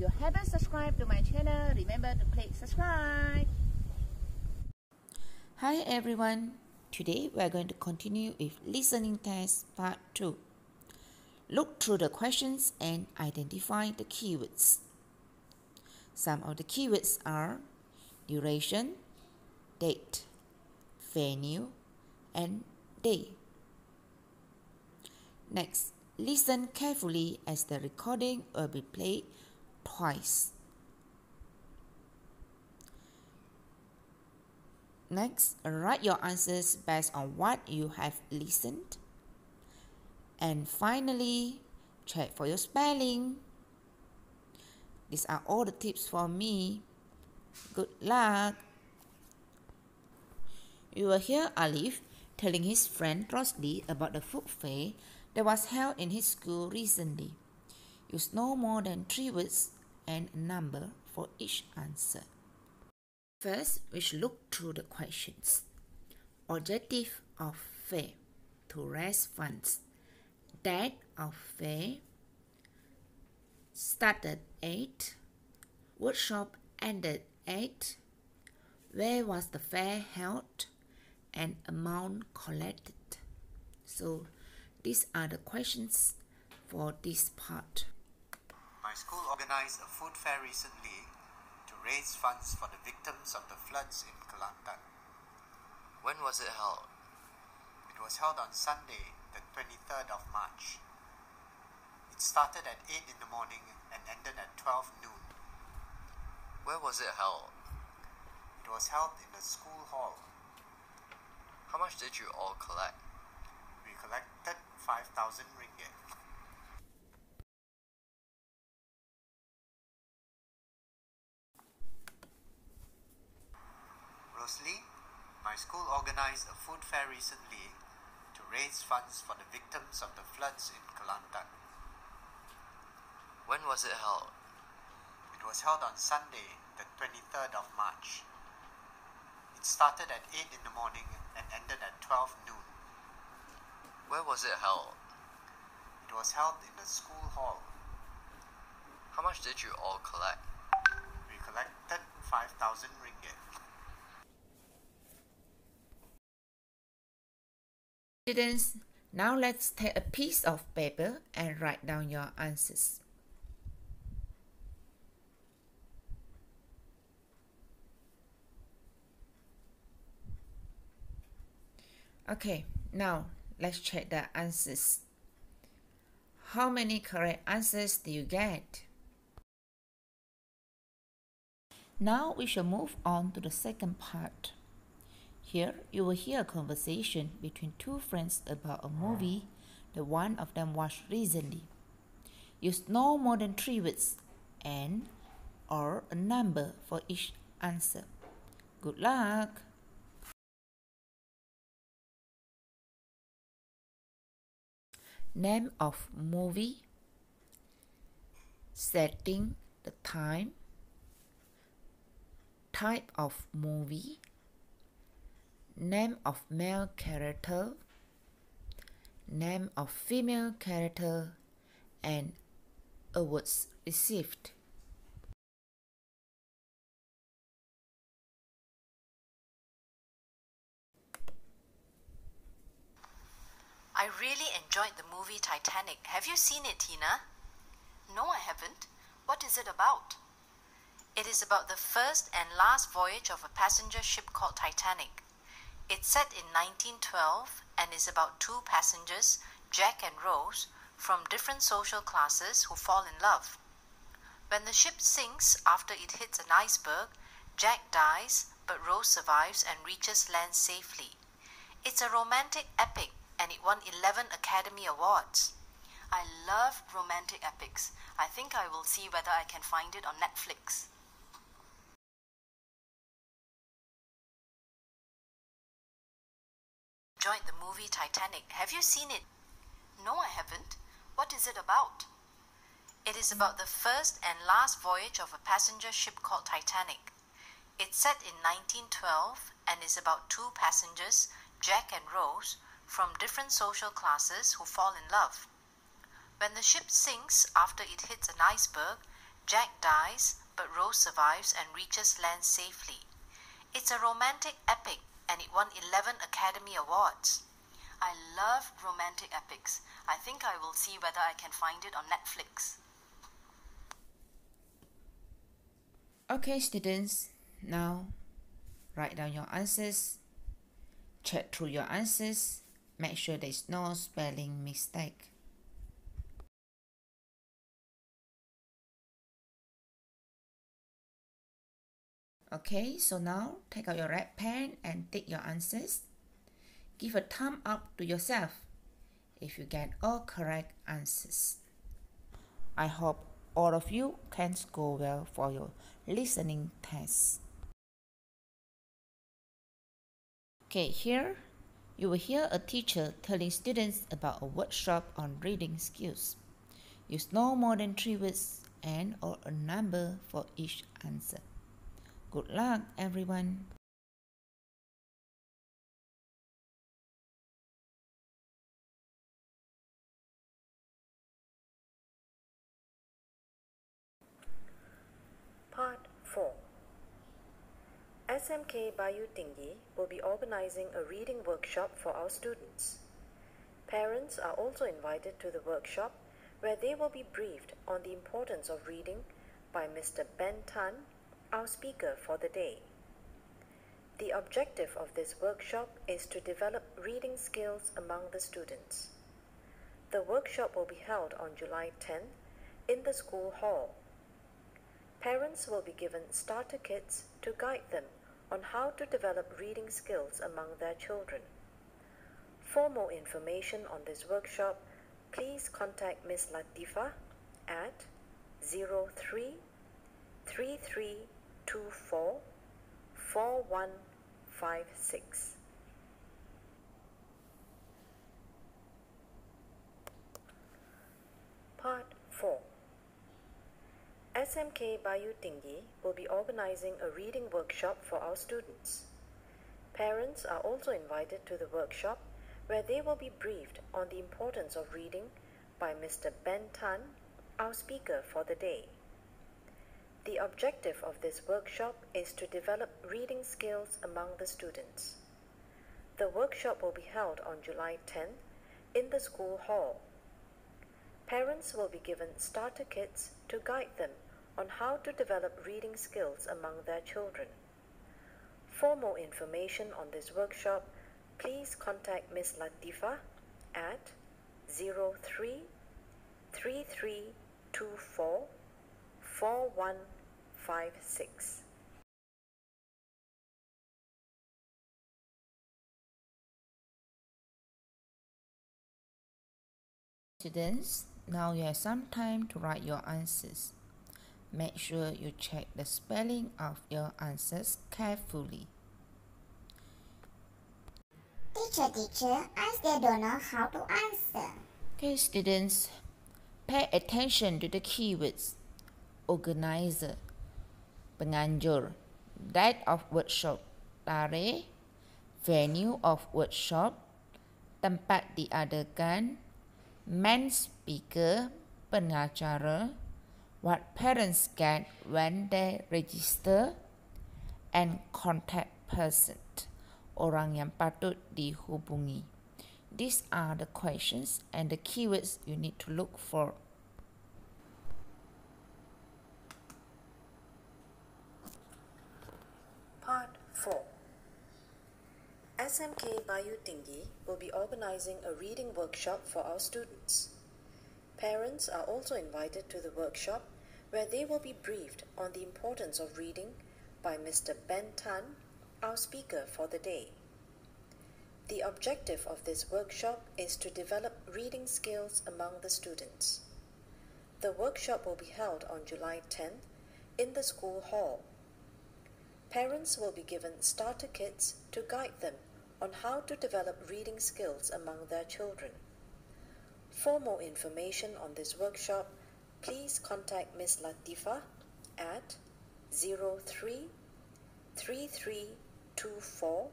you haven't subscribed to my channel, remember to click subscribe. Hi everyone. Today we are going to continue with listening test part 2. Look through the questions and identify the keywords. Some of the keywords are duration, date, venue, and day. Next, listen carefully as the recording will be played twice. Next, write your answers based on what you have listened. And finally, check for your spelling. These are all the tips for me. Good luck! You will hear Alif telling his friend Rosli about the food fair that was held in his school recently. Use no more than three words and number for each answer. First, we should look through the questions. Objective of fair to raise funds. Date of fair started 8. Workshop ended 8. Where was the fair held? And amount collected. So these are the questions for this part. My school organized a food fair recently to raise funds for the victims of the floods in Kelantan. When was it held? It was held on Sunday, the 23rd of March. It started at 8 in the morning and ended at 12 noon. Where was it held? It was held in the school hall. How much did you all collect? We collected 5,000 ringgit. Rosli, my school organized a food fair recently to raise funds for the victims of the floods in Kelantan. When was it held? It was held on Sunday, the 23rd of March. It started at 8 in the morning and ended at 12 noon. Where was it held? It was held in the school hall. How much did you all collect? We collected 5,000 ringgit. Students, now let's take a piece of paper and write down your answers. Okay, now let's check the answers. How many correct answers do you get? Now we shall move on to the second part. Here you will hear a conversation between two friends about a movie that one of them watched recently. Use no more than three words and or a number for each answer. Good luck! Name of movie, setting, the time, type of movie, name of male character, name of female character, and awards received. I really enjoyed the movie Titanic. Have you seen it, Tina? No, I haven't. What is it about? It is about the first and last voyage of a passenger ship called Titanic. It's set in 1912 and is about two passengers, Jack and Rose, from different social classes who fall in love. When the ship sinks after it hits an iceberg, Jack dies, but Rose survives and reaches land safely. It's a romantic epic and it won 11 Academy Awards. I love romantic epics. I think I will see whether I can find it on Netflix. Joined the movie Titanic. Have you seen it? No, I haven't. What is it about? It is about the first and last voyage of a passenger ship called Titanic. It's set in 1912 and is about two passengers, Jack and Rose, from different social classes who fall in love. When the ship sinks after it hits an iceberg, Jack dies, but Rose survives and reaches land safely. It's a romantic epic and it won 11 Academy Awards. I love romantic epics. I think I will see whether I can find it on Netflix. Okay, students, now write down your answers. Check through your answers. Make sure there's no spelling mistake. Okay, so now take out your red pen and take your answers. Give a thumb up to yourself if you get all correct answers. I hope all of you can score well for your listening test. Okay, here you will hear a teacher telling students about a workshop on reading skills. Use no more than three words and or a number for each answer. Good luck, everyone. Part 4 SMK Bayu Tinggi will be organizing a reading workshop for our students. Parents are also invited to the workshop where they will be briefed on the importance of reading by Mr. Ben Tan, our speaker for the day. The objective of this workshop is to develop reading skills among the students. The workshop will be held on July 10th in the school hall. Parents will be given starter kits to guide them on how to develop reading skills among their children. For more information on this workshop, please contact Ms. Latifa at 03 3324 4156. Part 4 SMK Bayu Tinggi will be organizing a reading workshop for our students. Parents are also invited to the workshop where they will be briefed on the importance of reading by Mr. Ben Tan, our speaker for the day. Objective of this workshop is to develop reading skills among the students. The workshop will be held on July 10th in the school hall. Parents will be given starter kits to guide them on how to develop reading skills among their children. For more information on this workshop, please contact Ms. Latifa at 03 3324 4156. Students, now you have some time to write your answers. Make sure you check the spelling of your answers carefully. Teacher, teacher, I still don't know how to answer. Okay, students, pay attention to the keywords. Organizer, penganjur, date of workshop, tarikh, venue of workshop, tempat diadakan, main speaker, pengacara, what parents get when they register, and contact person, orang yang patut dihubungi. These are the questions and the keywords you need to look for. SMK Bayu Tinggi will be organizing a reading workshop for our students. Parents are also invited to the workshop where they will be briefed on the importance of reading by Mr. Ben Tan, our speaker for the day. The objective of this workshop is to develop reading skills among the students. The workshop will be held on July 10th in the school hall. Parents will be given starter kits to guide them on how to develop reading skills among their children. For more information on this workshop, please contact Ms. Latifa at 03 3324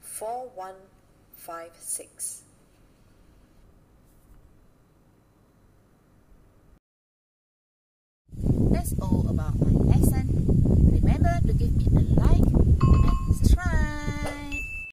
4156. That's all about my lesson. Remember to give me a like and subscribe.